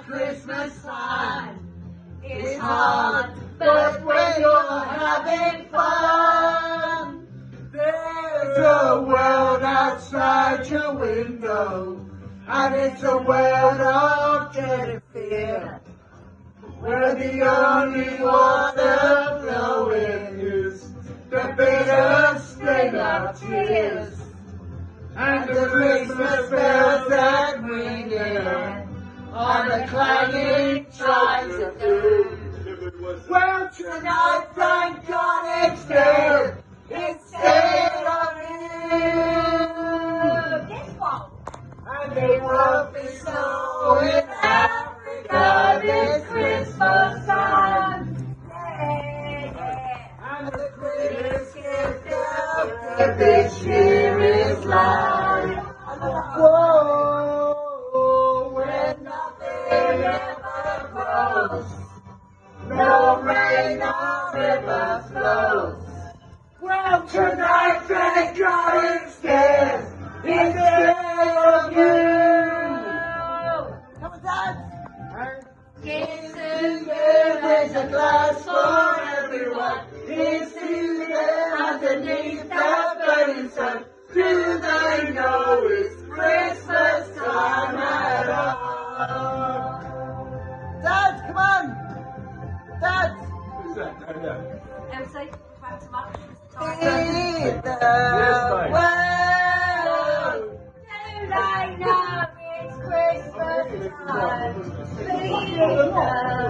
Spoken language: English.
Christmas time. It's hard, but when you're having fun, there's a world outside your window, and it's a world of dread and fear. Where the only water flowing is the bitter spring of tears, and the Christmas bells that ring in on the clanging chimes of doom. Well, tonight, thank God it's. Instead of you. This one. And there won't be snow in Africa this Christmas time. And the greatest gift of this grows, no rain or river flows. Well, tonight, thank God instead, instead of you. Come on, Dad. Kisses, there's a glass for everyone. Kisses underneath the burning sun. Do they Who's? I don't thanks so much. The world. Do they know it's Christmas time? The.